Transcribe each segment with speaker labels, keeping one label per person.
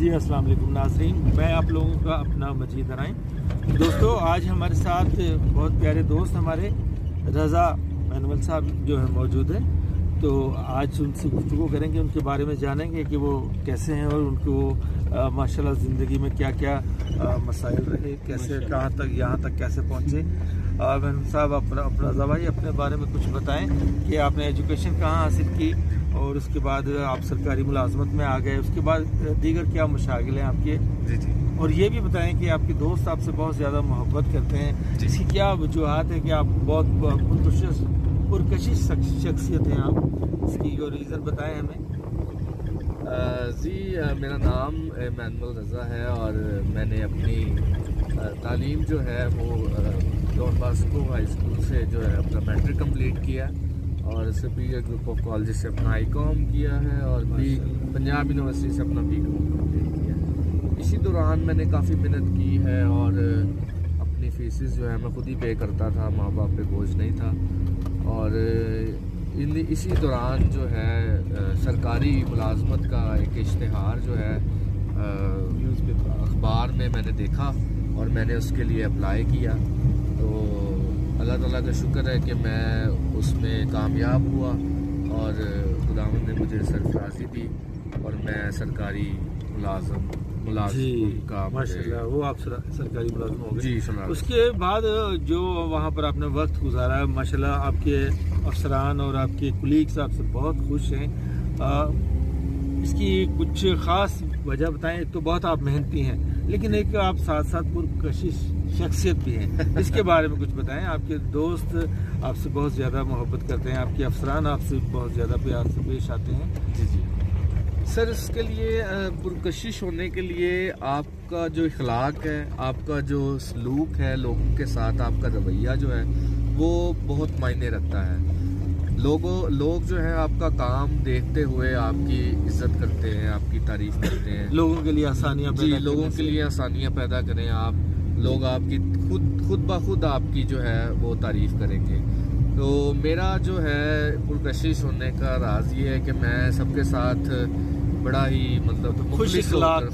Speaker 1: जी अस्सलाम वालेकुम नाजरीन। मैं आप लोगों का अपना मजीद हराएँ। दोस्तों आज हमारे साथ बहुत प्यारे दोस्त हमारे रज़ा मैनुअल साहब जो है मौजूद है। तो आज उनसे गुफ्तु करेंगे उनके बारे में जानेंगे कि वो कैसे हैं और उनको माशाल्लाह ज़िंदगी में क्या क्या मसाइल रहे कैसे कहाँ तक यहाँ तक कैसे पहुँचे। मैनुअल साहब अपना अपना भाई अपने बारे में कुछ बताएँ कि आपने एजुकेशन कहाँ हासिल की और उसके बाद आप सरकारी मुलाजमत में आ गए। उसके बाद दीगर क्या मशागिल हैं आपके?
Speaker 2: जी जी।
Speaker 1: और ये भी बताएँ कि आपके दोस्त आपसे बहुत ज़्यादा मोहब्बत करते हैं। इसकी क्या वजूहत है कि आप बहुत पुरकशिश पुरकशिश शख्सियत हैं आप? इसकी जो रीज़न बताएँ हमें।
Speaker 2: जी मेरा नाम मैनुअल रज़ा है और मैंने अपनी तालीम जो है वो डॉन बास्को हाई स्कूल से जो है अपना मैट्रिक कंप्लीट किया और सुपीरियर ग्रुप ऑफ़ कॉलेज से अपना आई कॉम किया है और भी पंजाब यूनिवर्सिटी से अपना बी कॉम कंप्लीट किया इसी दौरान मैंने काफ़ी मेहनत की है और अपनी फीसिस जो है मैं खुद ही पे करता था माँ बाप पे बोझ नहीं था। और इन इसी दौरान जो है सरकारी मुलाजमत का एक इश्तहार जो है न्यूज़ पेपर अखबार में मैंने देखा और मैंने उसके लिए अप्लाई किया। तो अल्लाह ताला का शुक्र है कि मैं उसमें कामयाब हुआ और खुदावन ने मुझे सरफराजी दी और मैं सरकारी मुलाजम मुलाजिम का
Speaker 1: माशाल्लाह वो आप सरकारी मुलाजिम हो गए।
Speaker 2: जी
Speaker 1: उसके बाद जो वहाँ पर आपने वक्त गुजारा है माशाल्लाह आपके अफसरान और आपके कुलीग्स आपसे बहुत खुश हैं। इसकी कुछ ख़ास वजह बताएँ तो बहुत आप मेहनती हैं लेकिन एक आप साथ साथ पुरकशिश शख्सियत भी हैं। इसके बारे में कुछ बताएँ। आपके दोस्त आपसे बहुत ज़्यादा मोहब्बत करते हैं। आपके अफसरान आपसे बहुत ज़्यादा प्यार से पेश आते हैं।
Speaker 2: जी जी। सर इसके लिए पुरकशिश होने के लिए आपका जो इखलाक है आपका जो सलूक है लोगों के साथ आपका रवैया जो है वो बहुत मायने रखता है। लोगों लोग जो है आपका काम देखते हुए आपकी इज़्ज़त करते हैं आपकी तारीफ़ करते हैं।
Speaker 1: लोगों के लिए आसानियाँ
Speaker 2: जी लोगों के लिए आसानियाँ पैदा करें। आप लोग आपकी खुद खुद ब खुद आपकी जो है वो तारीफ़ करेंगे। तो मेरा जो है पुरकशिश होने का राज ये है कि मैं सबके साथ बड़ा ही मतलब
Speaker 1: तो खुश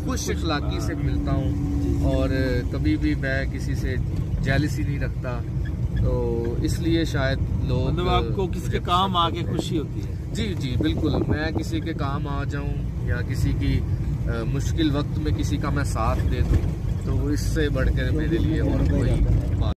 Speaker 2: खुश इखलाकी से मिलता हूँ और कभी भी मैं किसी से जेलिसी नहीं रखता। तो इसलिए शायद लोग
Speaker 1: मतलब आपको किसी के काम आके खुशी होती है।
Speaker 2: जी जी बिल्कुल। मैं किसी के काम आ जाऊँ या किसी की आ, मुश्किल वक्त में किसी का मैं साथ दे दूँ तो इससे बढ़कर मेरे लिए और कोई